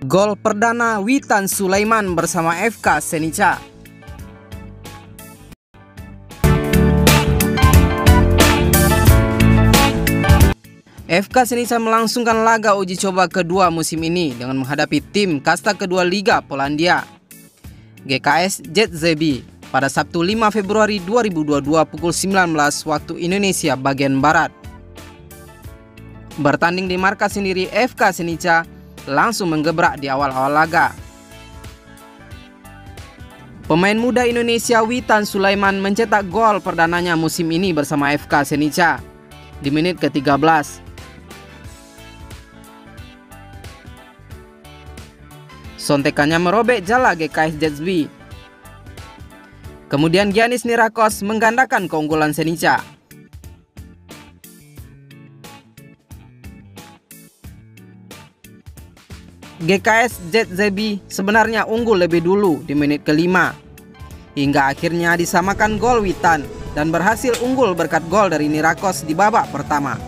Gol perdana Witan Sulaiman bersama FK Senica. FK Senica melangsungkan laga uji coba kedua musim ini dengan menghadapi tim kasta kedua Liga Polandia. GKS ZZB pada Sabtu 5 Februari 2022 pukul 19 waktu Indonesia bagian Barat. Bertanding di markas sendiri FK Senica langsung menggebrak di awal-awal laga. Pemain muda Indonesia Witan Sulaiman mencetak gol perdananya musim ini bersama FK Senica di menit ke-13. Sontekannya merobek jala GKS Jetsby. Kemudian Giannis Nirakos menggandakan keunggulan Senica. GKS ZZB sebenarnya unggul lebih dulu di menit kelima. Hingga akhirnya disamakan gol Witan dan berhasil unggul berkat gol dari Nirakos di babak pertama.